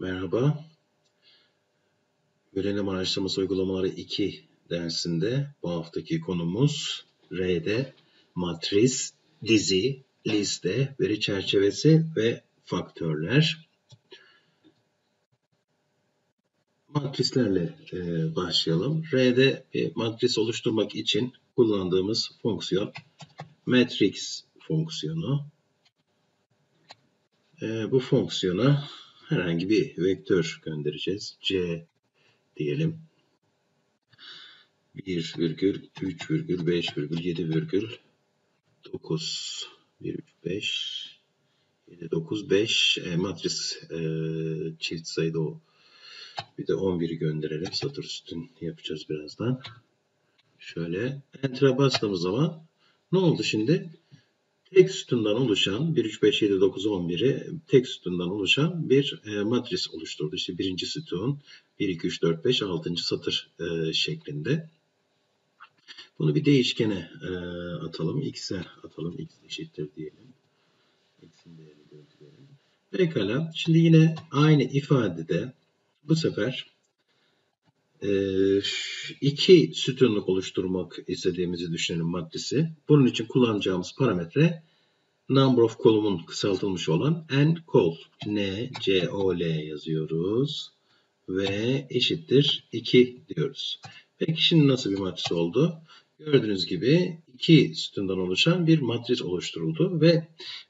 Merhaba. Verilem araştırması uygulamaları 2 dersinde bu haftaki konumuz R'de matris, dizi, liste, veri çerçevesi ve faktörler. Matrislerle e, başlayalım. R'de bir matris oluşturmak için kullandığımız fonksiyon matrix fonksiyonu. E, bu fonksiyona herhangi bir vektör göndereceğiz. C diyelim. 1 virgül 3 virgül 5 virgül 7 virgül 9 1 3 5 7 9 5 e, matris e, çift sayıda o. Bir de 11'i gönderelim. Satır üstün yapacağız birazdan. Şöyle enter'a bastığımız zaman ne oldu şimdi? Tek sütundan oluşan 1, 3, 5, 7, 9, 11'i tek sütundan oluşan bir e, matris oluşturdu. İşte birinci sütun 1, 2, 3, 4, 5, 6. satır e, şeklinde. Bunu bir değişkene e, atalım. X'e atalım. X eşittir diyelim. X'in değerini görüntüleyelim. Pekala. Şimdi yine aynı ifadede bu sefer iki sütunluk oluşturmak istediğimizi düşünelim maddesi. Bunun için kullanacağımız parametre number of column'un kısaltılmış olan n col. N, C, O, L yazıyoruz. Ve eşittir 2 diyoruz. Peki şimdi nasıl bir matris oldu? Gördüğünüz gibi iki sütundan oluşan bir matris oluşturuldu ve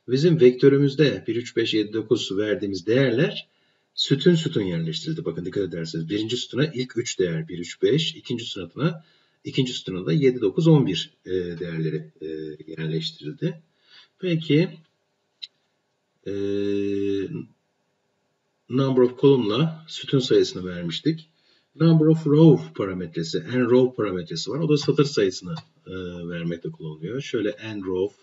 bizim vektörümüzde 1, 3, 5, 7, 9 verdiğimiz değerler sütun sütun yerleştirildi. Bakın dikkat ederseniz birinci sütuna ilk 3 değer 1, 3, 5. ikinci sütuna ikinci sütuna da 7, 9, 11 değerleri e, yerleştirildi. Peki e, number of column'la sütun sayısını vermiştik. Number of row parametresi, n row parametresi var. O da satır sayısını e, vermekte kullanılıyor. Şöyle n row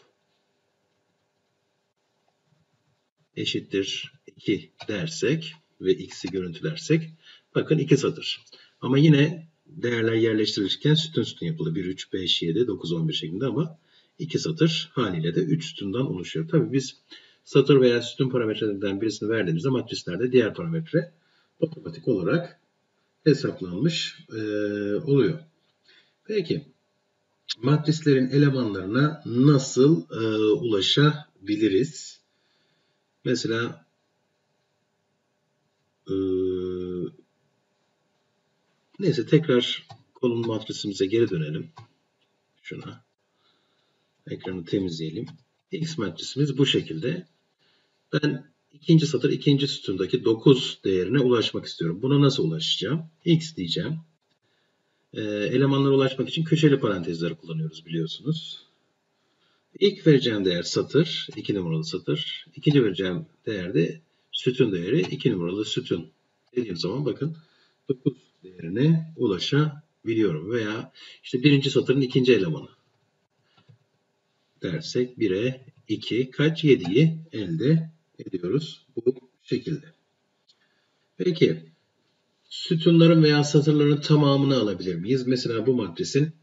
eşittir 2 dersek ve x'i görüntülersek bakın 2 satır. Ama yine değerler yerleştirilirken sütun sütun. 1, 3, 5, 7, 9, 11 şeklinde ama 2 satır haliyle de 3 sütundan oluşuyor. Tabii biz satır veya sütun parametrelerinden birisini verdiğimizde matrislerde diğer parametre otomatik olarak hesaplanmış e, oluyor. Peki matrislerin elemanlarına nasıl e, ulaşabiliriz? Mesela e, neyse tekrar kolon matrisimize geri dönelim. Şuna. Ekranı temizleyelim. X matrisimiz bu şekilde. Ben ikinci satır ikinci sütundaki 9 değerine ulaşmak istiyorum. Buna nasıl ulaşacağım? X diyeceğim. E, elemanlara ulaşmak için köşeli parantezleri kullanıyoruz biliyorsunuz. İlk vereceğim değer satır, 2 numaralı satır. İkinci vereceğim değer de sütun değeri, 2 numaralı sütun. Dediğim zaman bakın 9 değerine ulaşabiliyorum. Veya işte birinci satırın ikinci elemanı dersek 1'e 2 kaç 7'yi elde ediyoruz bu şekilde. Peki sütunların veya satırların tamamını alabilir miyiz? Mesela bu matrisin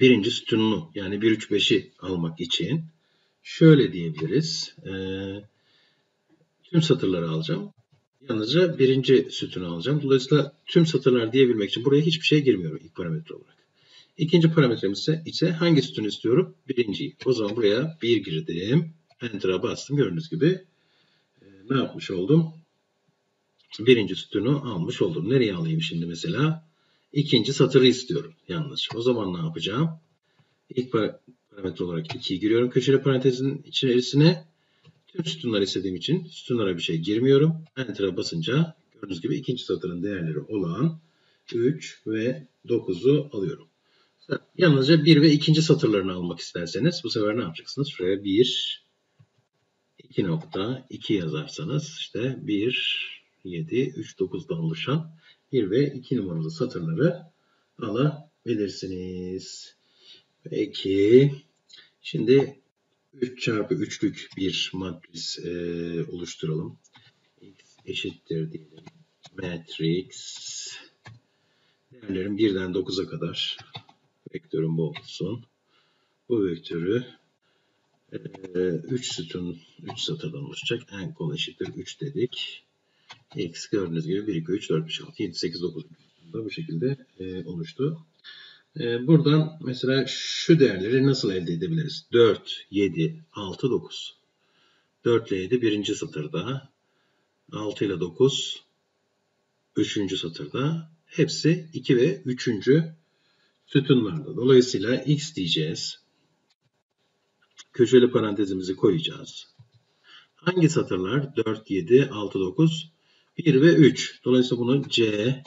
birinci sütununu yani 1, 3, 5'i almak için şöyle diyebiliriz. Ee, tüm satırları alacağım. Yalnızca birinci sütunu alacağım. Dolayısıyla tüm satırlar diyebilmek için buraya hiçbir şey girmiyorum ilk parametre olarak. İkinci parametremiz ise, ise hangi sütunu istiyorum? Birinciyi. O zaman buraya 1 girdim. Enter'a bastım. Gördüğünüz gibi e, ne yapmış oldum? Birinci sütunu almış oldum. Nereye alayım şimdi mesela? İkinci satırı istiyorum. Yanlış. O zaman ne yapacağım? İlk parametre olarak 2'yi giriyorum. Köşeli parantezin içerisine tüm sütunlar istediğim için sütunlara bir şey girmiyorum. Enter'a basınca gördüğünüz gibi ikinci satırın değerleri olan 3 ve 9'u alıyorum. Yalnızca 1 ve ikinci satırlarını almak isterseniz bu sefer ne yapacaksınız? Şuraya 1, 2 nokta 2 yazarsanız işte 1, 7, 3, 9'dan oluşan 1 ve 2 numaralı satırları alabilirsiniz. Peki şimdi 3 çarpı 3'lük bir matris e, oluşturalım. X eşittir diyelim. Matrix değerlerim 1'den 9'a kadar vektörüm bu olsun. Bu vektörü 3 e, sütun 3 satırdan oluşacak. En kol eşittir 3 dedik. X gördüğünüz gibi 1, 2, 3, 4, 5, 6, 7, 8, 9 bu şekilde e, oluştu. E, buradan mesela şu değerleri nasıl elde edebiliriz? 4, 7, 6, 9. 4 ile 7 birinci satırda. 6 ile 9 üçüncü satırda. Hepsi 2 ve 3. sütunlarda. Dolayısıyla x diyeceğiz. Köşeli parantezimizi koyacağız. Hangi satırlar? 4, 7, 6, 9, 1 ve 3. Dolayısıyla bunu C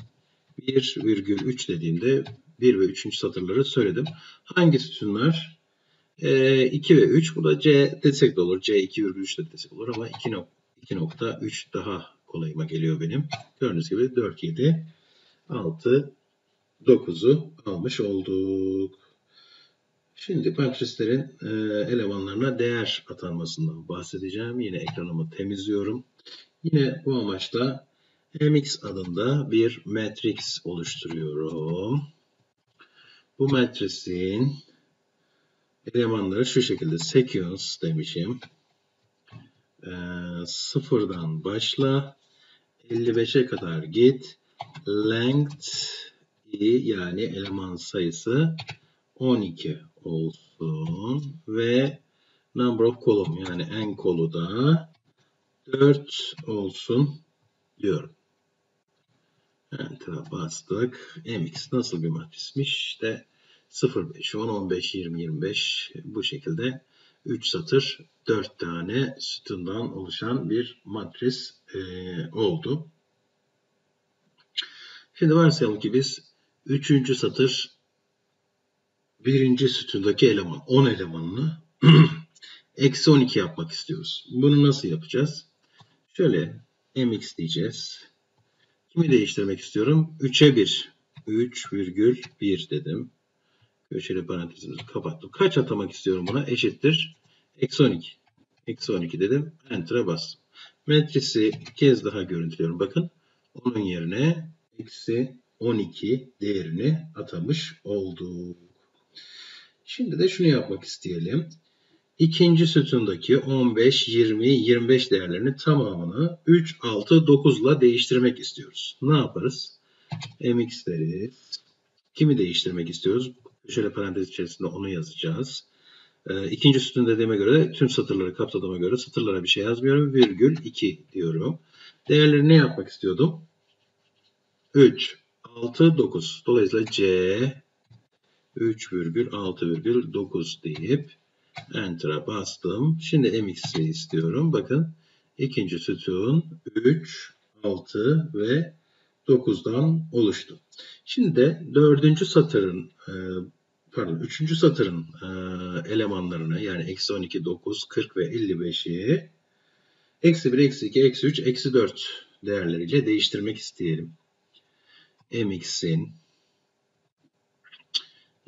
1,3 dediğimde 1 ve 3. satırları söyledim. Hangi sütunlar? E, 2 ve 3. Burada C desek de olur. C 2,3 de desek olur ama 2.3 daha kolayıma geliyor benim. Gördüğünüz gibi 4, 7, 6, 9'u almış olduk. Şimdi matrislerin e, elemanlarına değer atanmasından bahsedeceğim. Yine ekranımı temizliyorum. Yine bu amaçla mx adında bir matrix oluşturuyorum. Bu matrisin elemanları şu şekilde sequence demişim. Ee, sıfırdan başla 55'e kadar git. Length yani eleman sayısı 12 olsun ve number of column yani en kolu da 4 olsun diyorum. Enter'a bastık. MX nasıl bir matrismiş? İşte 0, 5, 10, 15, 20, 25 bu şekilde 3 satır 4 tane sütundan oluşan bir matris e, oldu. Şimdi varsayalım ki biz 3. satır 1. sütundaki eleman 10 elemanını eksi 12 yapmak istiyoruz. Bunu nasıl yapacağız? Şöyle mx diyeceğiz. Kimi değiştirmek istiyorum? 3'e 1. 3,1 dedim. Köşeli parantezimizi kapattım. Kaç atamak istiyorum buna? Eşittir. Eksi 12. Eksi 12 dedim. Enter'a bastım. Metrisi kez daha görüntülüyorum. Bakın. Onun yerine eksi 12 değerini atamış olduk. Şimdi de şunu yapmak isteyelim. İkinci sütundaki 15, 20, 25 değerlerini tamamını 3, 6, 9 ile değiştirmek istiyoruz. Ne yaparız? mx deriz. Kimi değiştirmek istiyoruz? Şöyle parantez içerisinde onu yazacağız. Ee, ikinci sütun dediğime göre tüm satırları kapsadığıma göre satırlara bir şey yazmıyorum. Virgül 2 diyorum. Değerleri ne yapmak istiyordum? 3, 6, 9. Dolayısıyla C 3,6,9 deyip Enter'a bastım. Şimdi MX'i istiyorum. Bakın ikinci sütun 3, 6 ve 9'dan oluştu. Şimdi de dördüncü satırın e, pardon üçüncü satırın e, elemanlarını yani eksi 12, 9, 40 ve 55'i eksi 1, eksi 2, eksi 3, eksi 4 değerleriyle değiştirmek isteyelim. MX'in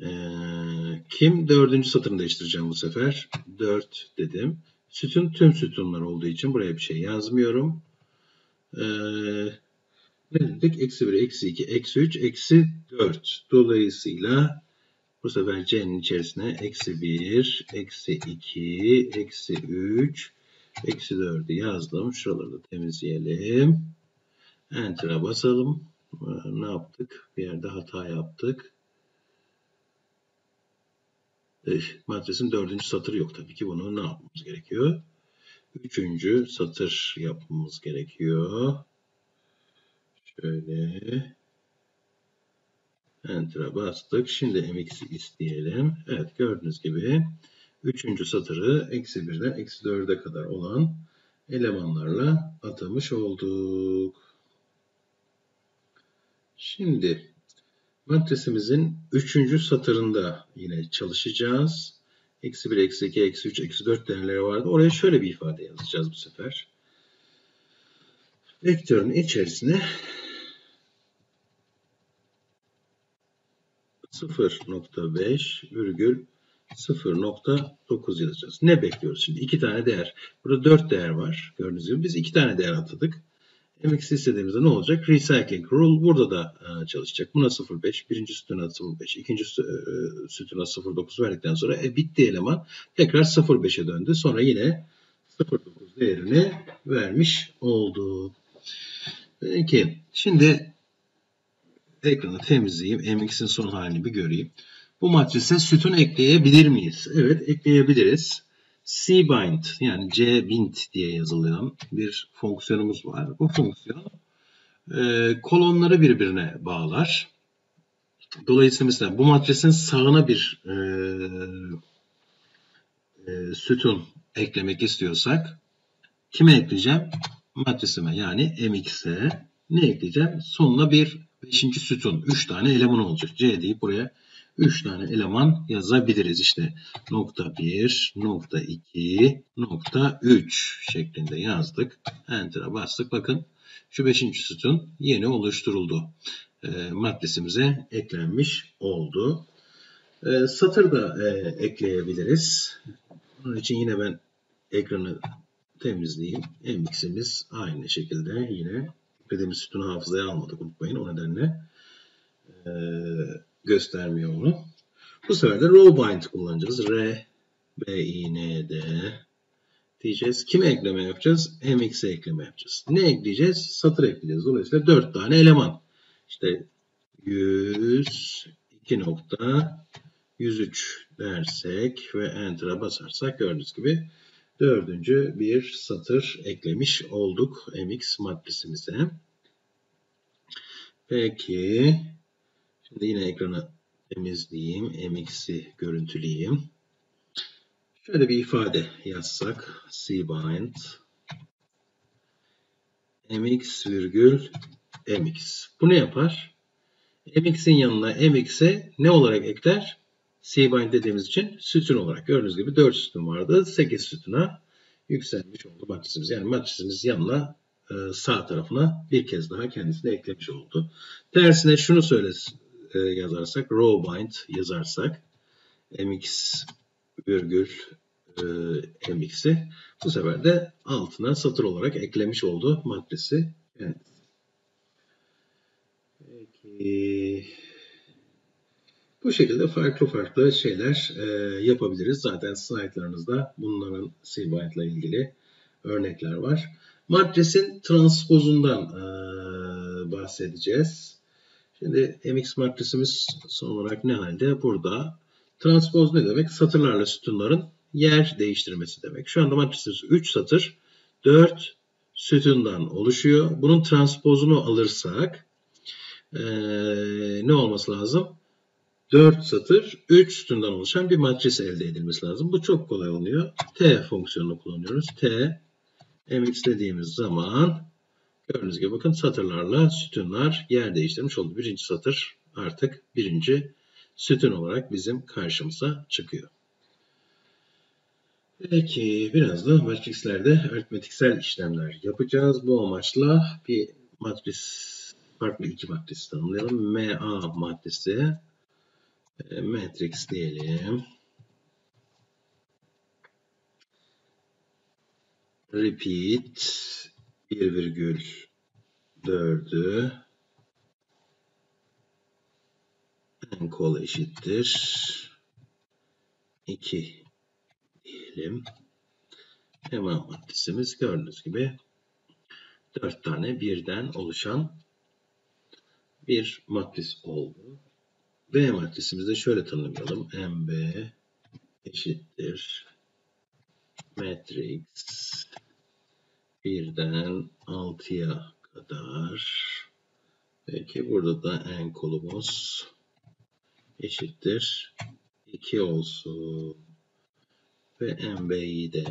ee, kim? Dördüncü satırını değiştireceğim bu sefer. 4 dedim. Sütun tüm sütunlar olduğu için buraya bir şey yazmıyorum. Ee, ne dedik? Eksi 1, eksi 2, eksi 3, eksi 4. Dolayısıyla bu sefer C'nin içerisine eksi 1, eksi 2, eksi 3, eksi 4'ü yazdım. Şuraları da temizleyelim. Enter'a basalım. Ee, ne yaptık? Bir yerde hata yaptık. E, matrisin dördüncü satırı yok tabii ki. Bunu ne yapmamız gerekiyor? Üçüncü satır yapmamız gerekiyor. Şöyle. Enter'a bastık. Şimdi mx'i isteyelim. Evet gördüğünüz gibi üçüncü satırı eksi birden eksi dörde kadar olan elemanlarla atamış olduk. Şimdi Matrisimizin üçüncü satırında yine çalışacağız. Eksi 1, eksi 2, eksi 3, eksi 4 değerleri vardı. Oraya şöyle bir ifade yazacağız bu sefer. Vektörün içerisine 0.5 virgül 0.9 yazacağız. Ne bekliyoruz şimdi? İki tane değer. Burada dört değer var. Gördüğünüz gibi biz iki tane değer atadık. MX istediğimizde ne olacak? Recycling rule burada da e, çalışacak. Buna 0.5, birinci sütuna 0.5, ikinci e, sütuna 0.9 verdikten sonra e, bitti eleman tekrar 0.5'e döndü. Sonra yine 0.9 değerini vermiş oldu. Peki. Şimdi ekranı temizleyeyim. MX'in son halini bir göreyim. Bu matrise sütun ekleyebilir miyiz? Evet ekleyebiliriz. Cbind yani cbind diye yazılan bir fonksiyonumuz var. Bu fonksiyon e, kolonları birbirine bağlar. Dolayısıyla mesela bu matrisin sağına bir e, e, sütun eklemek istiyorsak kime ekleyeceğim? Matrisime yani mx'e ne ekleyeceğim? Sonuna bir beşinci sütun. Üç tane eleman olacak. C deyip buraya 3 tane eleman yazabiliriz. İşte nokta 1, nokta 2, nokta 3 şeklinde yazdık. Enter'a bastık. Bakın şu 5. sütun yeni oluşturuldu. E, matrisimize eklenmiş oldu. E, satır da e, ekleyebiliriz. Bunun için yine ben ekranı temizleyeyim. MX'imiz aynı şekilde yine eklediğimiz sütunu hafızaya almadık unutmayın. O nedenle e, göstermiyor onu. Bu sefer de row bind kullanacağız. R, B, I, N, D diyeceğiz. Kime ekleme yapacağız? MX'e ekleme yapacağız. Ne ekleyeceğiz? Satır ekleyeceğiz. Dolayısıyla 4 tane eleman. İşte 100, 2 nokta, 103 dersek ve Enter'a basarsak gördüğünüz gibi dördüncü bir satır eklemiş olduk MX matrisimize. Peki Şimdi yine ekranı temizleyeyim. MX'i görüntüleyeyim. Şöyle bir ifade yazsak. cbind mx virgül mx. Bu ne yapar? mx'in yanına mx'e ne olarak ekler? cbind dediğimiz için sütun olarak. Gördüğünüz gibi 4 sütun vardı. 8 sütuna yükselmiş oldu matrisimiz. Yani matrisimiz yanına e, sağ tarafına bir kez daha kendisini eklemiş oldu. Tersine şunu söylesin e, yazarsak, row bind yazarsak mx virgül e, mx'i bu sefer de altına satır olarak eklemiş oldu maddesi. Evet. Peki. Bu şekilde farklı farklı şeyler e, yapabiliriz. Zaten slaytlarınızda bunların Silbite ile ilgili örnekler var. Matrisin transpozundan e, bahsedeceğiz. Şimdi MX matrisimiz son olarak ne halde? Burada. Transpoz ne demek? Satırlarla sütunların yer değiştirmesi demek. Şu anda matrisimiz 3 satır, 4 sütundan oluşuyor. Bunun transpozunu alırsak ee, ne olması lazım? 4 satır, 3 sütundan oluşan bir matris elde edilmesi lazım. Bu çok kolay oluyor. T fonksiyonunu kullanıyoruz. T, mx dediğimiz zaman Gördüğünüz gibi bakın satırlarla sütunlar yer değiştirmiş oldu. Birinci satır artık birinci sütun olarak bizim karşımıza çıkıyor. Peki biraz da matrislerde aritmetiksel işlemler yapacağız. Bu amaçla bir matris farklı iki matris tanımlayalım. MA matrisi e, matrix diyelim. Repeat 1,4'ü en kol eşittir 2 diyelim. Hemen maddesimiz gördüğünüz gibi 4 tane birden oluşan bir matris oldu. B matrisimizi de şöyle tanımlayalım. MB eşittir matrix birden 6'ya kadar. Peki burada da en kolumuz eşittir 2 olsun. Ve MB'yi de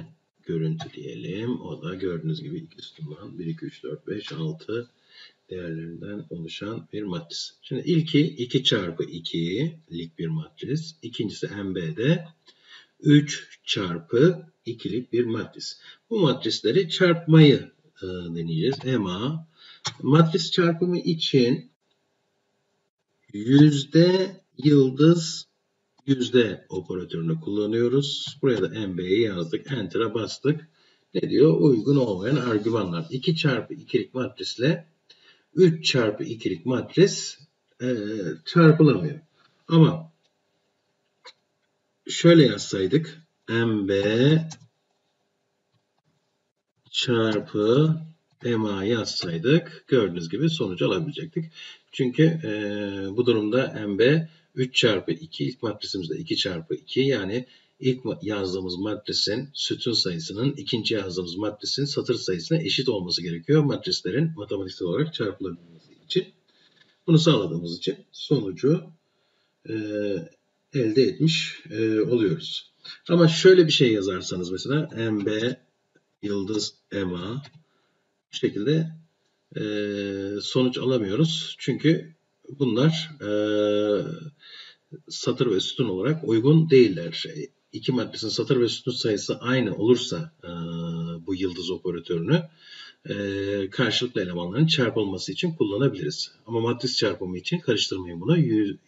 görüntüleyelim. O da gördüğünüz gibi iki sütundan 1, 2, 3, 4, 5, 6 değerlerinden oluşan bir matris. Şimdi ilki 2 çarpı 2'lik bir matris. İkincisi MB'de 3 çarpı ikilik bir matris. Bu matrisleri çarpmayı e, deneyeceğiz. EMA matris çarpımı için yüzde yıldız yüzde operatörünü kullanıyoruz. Buraya da MB'yi yazdık. Enter'a bastık. Ne diyor? Uygun olmayan argümanlar. 2 çarpı 2'lik matrisle 3 çarpı 2'lik matris e, çarpılamıyor. Ama şöyle yazsaydık MB çarpı MA yazsaydık gördüğünüz gibi sonucu alabilecektik. Çünkü e, bu durumda MB 3 çarpı 2 ilk matrisimizde 2 çarpı 2 yani ilk yazdığımız matrisin sütun sayısının ikinci yazdığımız matrisin satır sayısına eşit olması gerekiyor. Matrislerin matematiksel olarak çarpılabilmesi için. Bunu sağladığımız için sonucu e, elde etmiş e, oluyoruz. Ama şöyle bir şey yazarsanız mesela MB yıldız EMA bu şekilde e, sonuç alamıyoruz. Çünkü bunlar e, satır ve sütun olarak uygun değiller. İki maddesinin satır ve sütun sayısı aynı olursa e, bu yıldız operatörünü e, karşılıklı elemanların çarpılması için kullanabiliriz. Ama matris çarpımı için karıştırmayın bunu.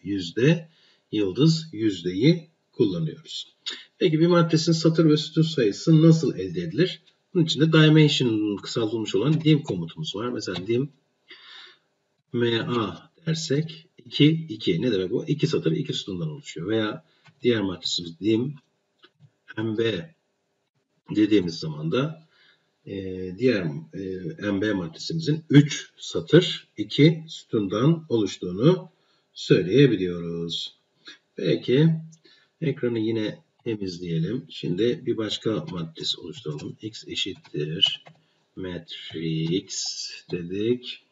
Yüzde yıldız yüzdeyi kullanıyoruz. Peki bir matrisin satır ve sütun sayısı nasıl elde edilir? Bunun için de dimension kısaltılmış olan dim komutumuz var. Mesela dim ma dersek 2 2 ne demek bu? 2 satır 2 sütundan oluşuyor. Veya diğer matrisimiz dim mb dediğimiz zaman da e, diğer e, mb matrisimizin 3 satır 2 sütundan oluştuğunu söyleyebiliyoruz. Peki ekranı yine temizleyelim. Şimdi bir başka matris oluşturalım. x eşittir matrix dedik.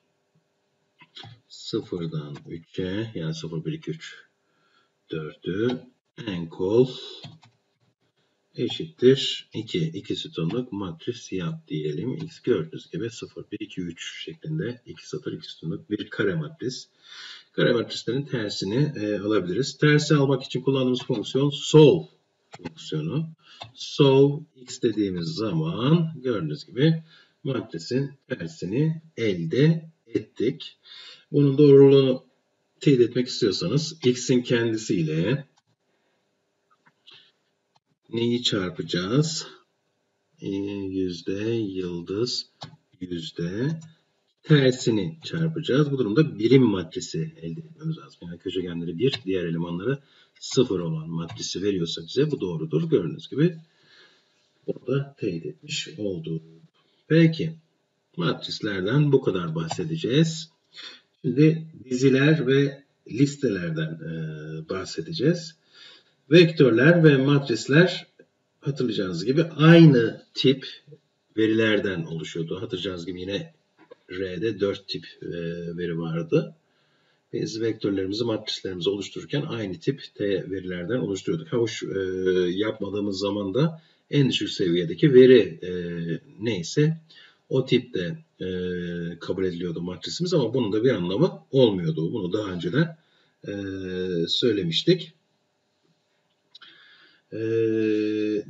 Sıfırdan 3'e yani 0, 1, 2, 3, 4'ü enkol eşittir 2. 2 sütunluk matris yap diyelim. X gördüğünüz gibi 0, 1, 2, 3 şeklinde 2 satır 2 sütunluk bir kare matris. Kare matrislerin tersini e, alabiliriz. Tersi almak için kullandığımız fonksiyon solve fonksiyonu. Solve x dediğimiz zaman gördüğünüz gibi matrisin tersini elde ettik. Bunun doğruluğunu teyit etmek istiyorsanız x'in kendisiyle neyi çarpacağız? Ee, yüzde, yıldız, yüzde, tersini çarpacağız. Bu durumda birim matrisi elde etmemiz lazım. Yani köşegenleri bir, diğer elemanları sıfır olan matrisi veriyorsa bize bu doğrudur. Gördüğünüz gibi burada teyit etmiş oldu. Peki matrislerden bu kadar bahsedeceğiz. Şimdi diziler ve listelerden e, bahsedeceğiz. Vektörler ve matrisler hatırlayacağınız gibi aynı tip verilerden oluşuyordu. Hatırlayacağınız gibi yine R'de 4 tip e, veri vardı. Biz vektörlerimizi, matrislerimizi oluştururken aynı tip T verilerden oluşturuyorduk. Havuç e, yapmadığımız zaman da en düşük seviyedeki veri e, neyse o tipte e, kabul ediliyordu matrisimiz ama bunun da bir anlamı olmuyordu. Bunu daha önceden e, söylemiştik. E,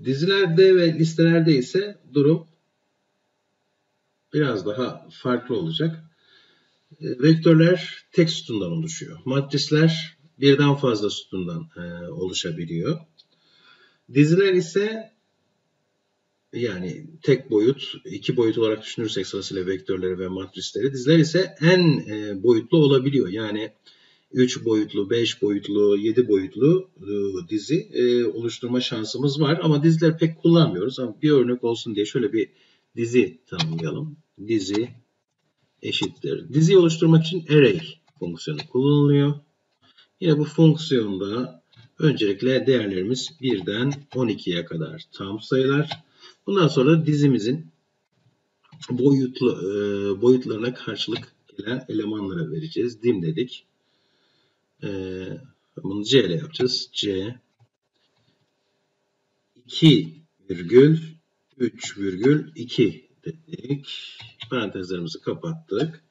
dizilerde ve listelerde ise durum biraz daha farklı olacak. E, vektörler tek sütundan oluşuyor. Matrisler birden fazla sütundan e, oluşabiliyor. Diziler ise yani tek boyut, iki boyut olarak düşünürsek sırasıyla vektörleri ve matrisleri. Diziler ise en e, boyutlu olabiliyor. Yani 3 boyutlu, 5 boyutlu, 7 boyutlu dizi oluşturma şansımız var. Ama dizileri pek kullanmıyoruz. Ama bir örnek olsun diye şöyle bir dizi tanımlayalım. Dizi eşittir. Dizi oluşturmak için array fonksiyonu kullanılıyor. Yine bu fonksiyonda öncelikle değerlerimiz 1'den 12'ye kadar tam sayılar. Bundan sonra dizimizin boyutlu e, boyutlarına karşılık gelen elemanlara vereceğiz. Dim dedik. E, bunu C ile yapacağız. C 2 virgül 3 virgül 2 dedik. Parantezlerimizi kapattık.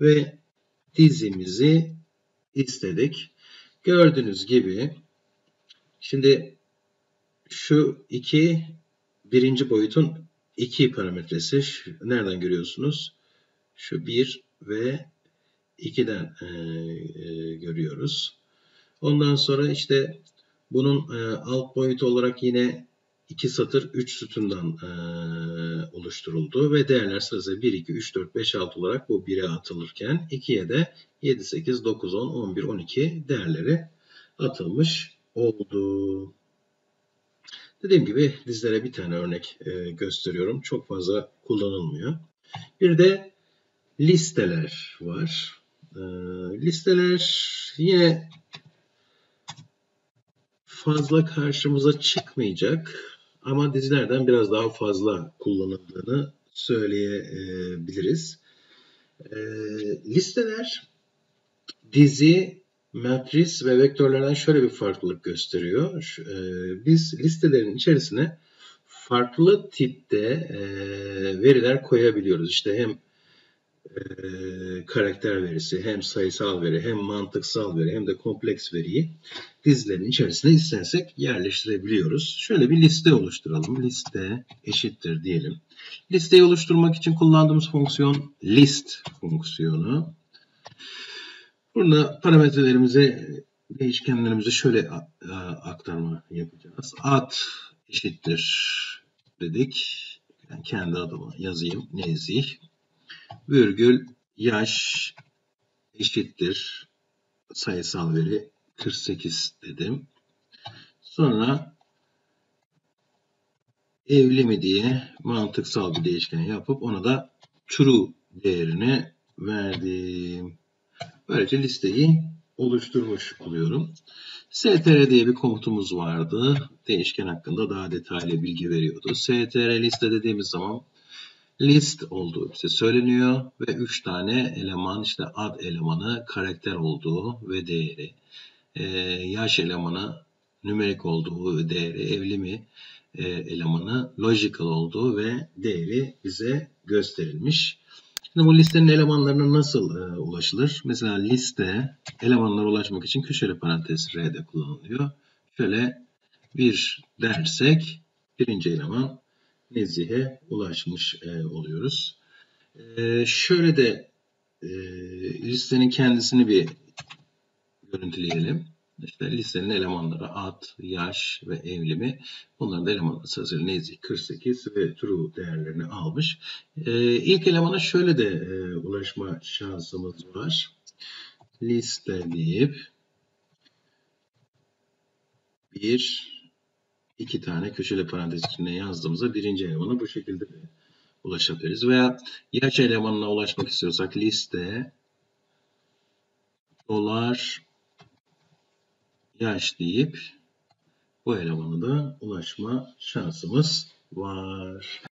Ve dizimizi istedik. Gördüğünüz gibi şimdi şu iki birinci boyutun iki parametresi nereden görüyorsunuz? Şu bir ve 2'den e, e, görüyoruz. Ondan sonra işte bunun e, alt boyutu olarak yine 2 satır 3 sütundan e, oluşturuldu ve değerler sırası 1, 2, 3, 4, 5, 6 olarak bu 1'e atılırken 2'ye de 7, 8, 9, 10, 11, 12 değerleri atılmış oldu. Dediğim gibi dizlere bir tane örnek e, gösteriyorum. Çok fazla kullanılmıyor. Bir de listeler var. Ee, listeler yine fazla karşımıza çıkmayacak ama dizilerden biraz daha fazla kullanıldığını söyleyebiliriz. Ee, listeler dizi, matris ve vektörlerden şöyle bir farklılık gösteriyor. Ee, biz listelerin içerisine farklı tipte e, veriler koyabiliyoruz. İşte hem karakter verisi, hem sayısal veri, hem mantıksal veri, hem de kompleks veriyi dizilerin içerisine istersek yerleştirebiliyoruz. Şöyle bir liste oluşturalım. Liste eşittir diyelim. Listeyi oluşturmak için kullandığımız fonksiyon list fonksiyonu. Burada parametrelerimize, değişkenlerimize şöyle aktarma yapacağız. Ad eşittir dedik. Yani kendi adımı yazayım. Nezih. Virgül yaş eşittir sayısal veri 48 dedim. Sonra evli mi diye mantıksal bir değişken yapıp ona da true değerini verdim. Böylece listeyi oluşturmuş oluyorum. str diye bir komutumuz vardı. Değişken hakkında daha detaylı bilgi veriyordu. str liste dediğimiz zaman list olduğu bize söyleniyor ve 3 tane eleman işte ad elemanı karakter olduğu ve değeri e, yaş elemanı nümerik olduğu ve değeri evli mi e, elemanı logical olduğu ve değeri bize gösterilmiş. Şimdi bu listenin elemanlarına nasıl e, ulaşılır? Mesela liste elemanlara ulaşmak için köşeli parantez R'de kullanılıyor. Şöyle bir dersek birinci eleman Nezih'e ulaşmış e, oluyoruz. E, şöyle de e, listenin kendisini bir görüntüleyelim. İşte listenin elemanları ad, yaş ve evlimi. Bunların da elemanları sırasıyla nezih 48 ve true değerlerini almış. Ee, ilk elemana şöyle de e, ulaşma şansımız var. Liste deyip bir iki tane köşeli parantez içinde yazdığımızda birinci elemana bu şekilde ulaşabiliriz. Veya yaş elemanına ulaşmak istiyorsak liste dolar yaş deyip bu elemana da ulaşma şansımız var.